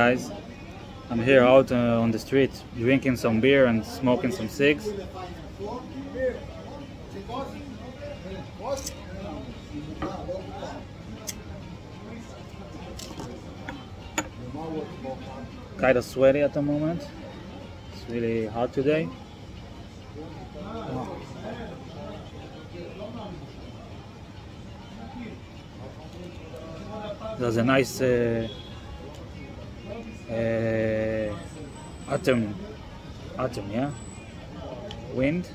guys. I'm here out uh, on the street drinking some beer and smoking some cigs. Kind of sweaty at the moment. It's really hot today. There's a nice uh, uh, autumn, autumn, yeah, wind.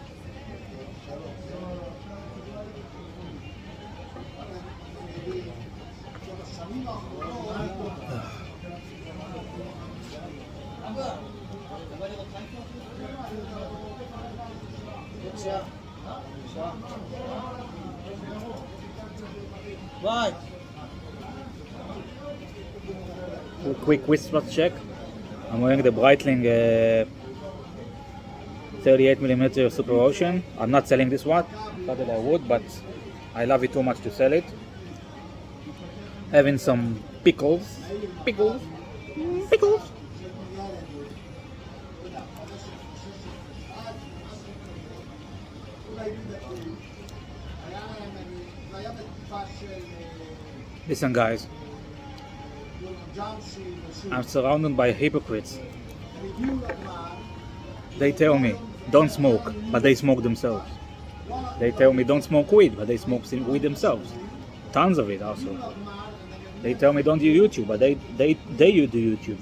Vai! Quick wristwatch check. I'm wearing the Breitling uh, 38mm Super Ocean. I'm not selling this watch, not that I would, but I love it too much to sell it. Having some pickles, pickles, pickles. Listen guys, I'm surrounded by hypocrites. They tell me, don't smoke, but they smoke themselves. They tell me, don't smoke weed, but they smoke weed themselves. Tons of it also. They tell me, don't do YouTube, but they, they, they do YouTube.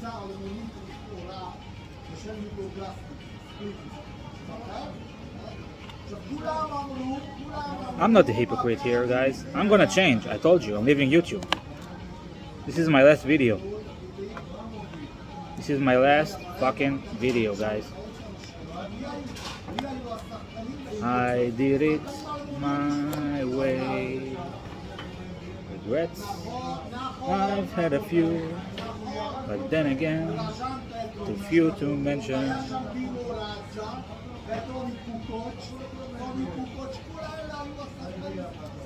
I'm not a hypocrite here, guys. I'm gonna change. I told you, I'm leaving YouTube. This is my last video. This is my last fucking video, guys. I did it my way. Regrets, I've had a few, but then again, too few to mention.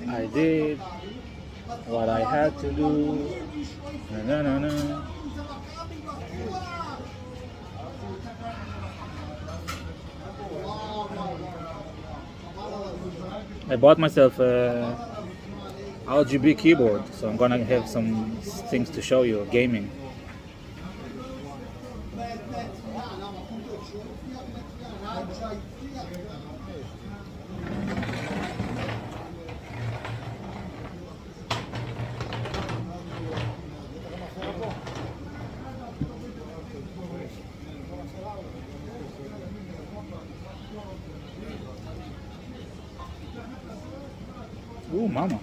I did what I had to do. Na, na, na, na. I bought myself a RGB keyboard, so I'm gonna have some things to show you, gaming. Ooh, mama.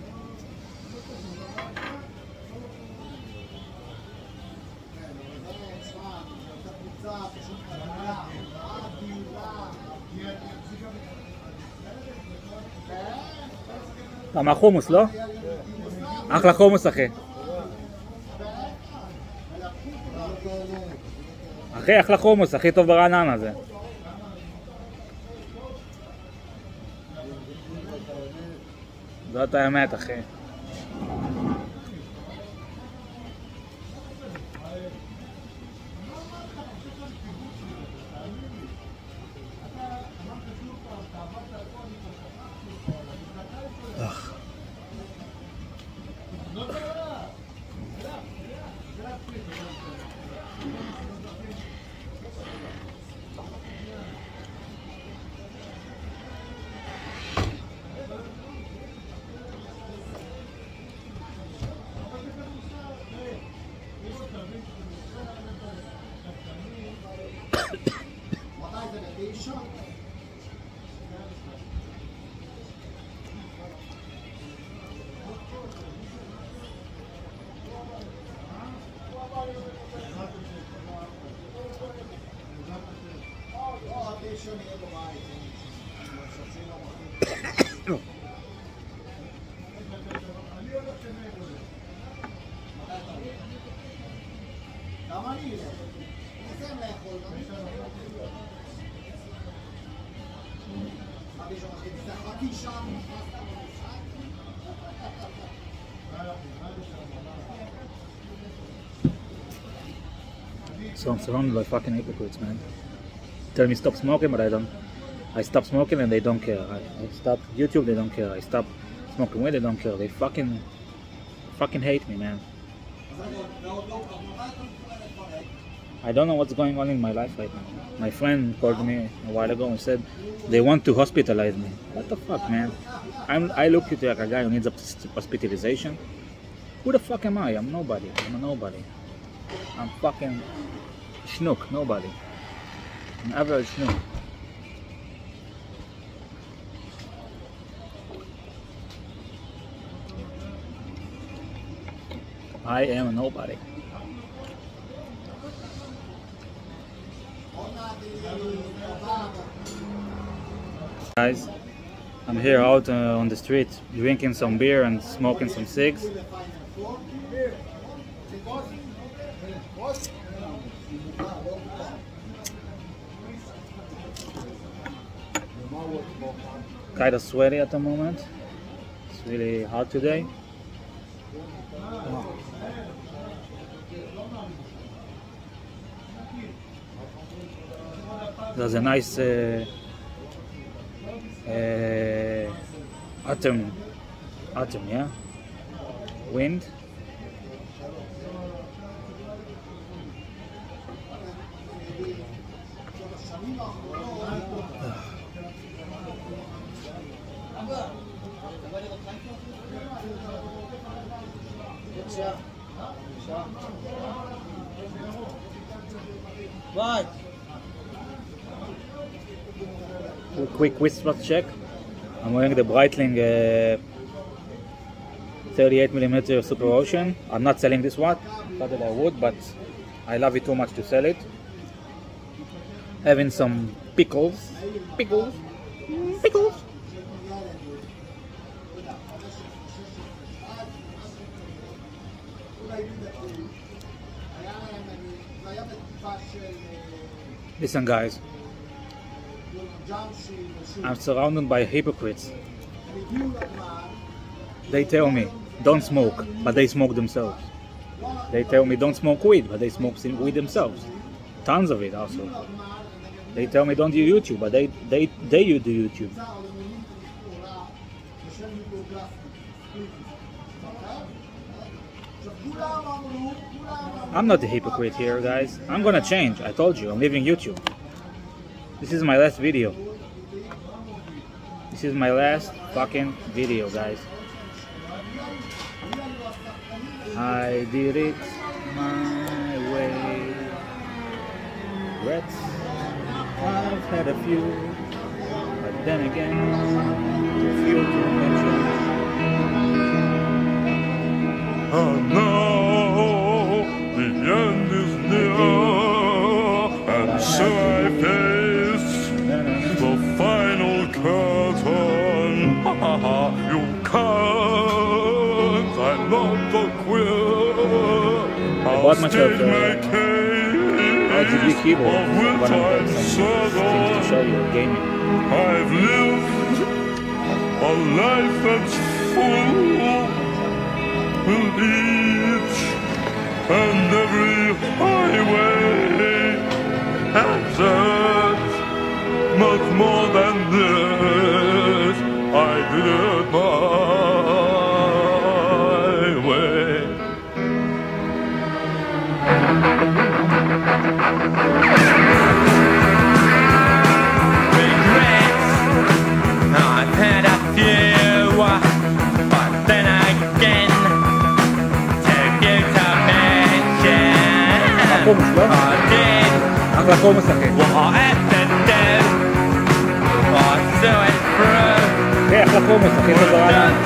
למה חומוס, לא? אחלה חומוס, אחי. אחי, אחלה חומוס, הכי טוב ברעננה זה. זאת האמת, אחי. So I'm surrounded by fucking hypocrites, man. Tell me stop smoking, but I don't. I stop smoking and they don't care. I, I stop YouTube, they don't care. I stop smoking weed, they don't care. They fucking, fucking hate me, man. I don't know what's going on in my life right now. My friend called me a while ago and said they want to hospitalize me. What the fuck, man? I'm, I look at like a guy who needs hospitalization. Who the fuck am I? I'm nobody. I'm a nobody. I'm fucking schnook, nobody. An average. I am a nobody. Guys, I'm here out uh, on the street drinking some beer and smoking some cigs. Kind of sweaty at the moment. It's really hot today. There's a nice uh, uh, autumn, autumn, yeah, wind. Quick wristwatch check. I'm wearing the Breitling uh, 38mm Super Ocean. I'm not selling this watch, not that I would, but I love it too much to sell it. Having some pickles, pickles, pickles. Listen, guys. I'm surrounded by hypocrites. They tell me, don't smoke, but they smoke themselves. They tell me, don't smoke weed, but they smoke weed themselves. Tons of it also. They tell me, don't do YouTube, but they, they, they do YouTube. I'm not a hypocrite here, guys. I'm gonna change. I told you, I'm leaving YouTube. This is my last video. This is my last fucking video, guys. I did it my way. Regrets, I've had a few, but then again, too few to mention. Oh no, bought myself a RGB keyboard. One of those things to show you gaming. I've lived a life that's full with each and every highway has it much more than this. הכל משחק. כן, איך הכל משחק חזרה?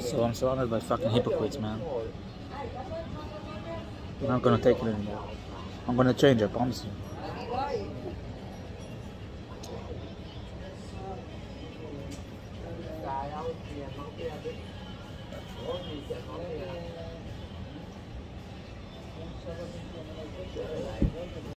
So I'm surrounded by fucking hypocrites, man. I'm not gonna take it anymore. I'm gonna change, I promise you.